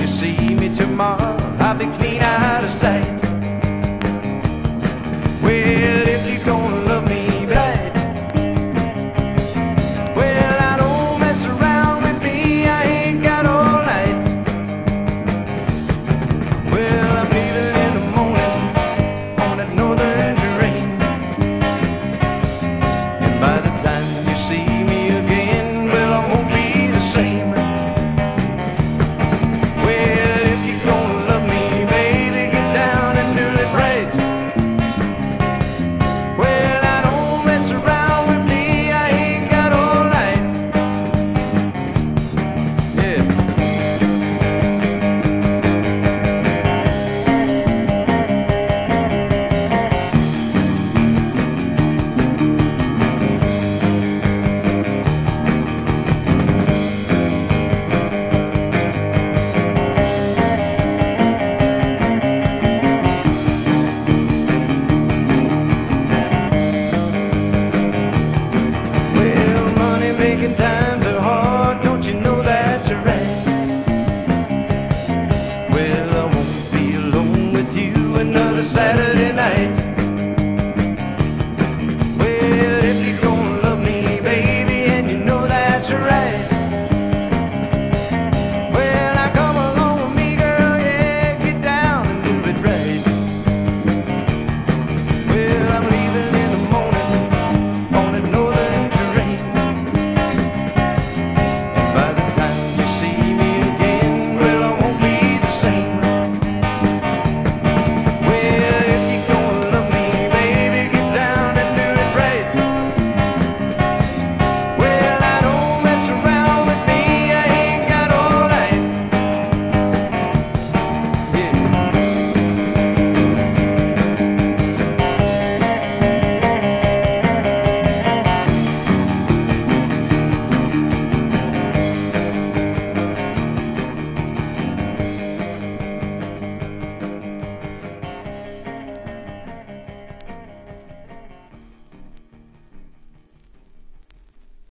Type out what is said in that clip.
you see me tomorrow, I'll be clean out of sight. another Saturday night.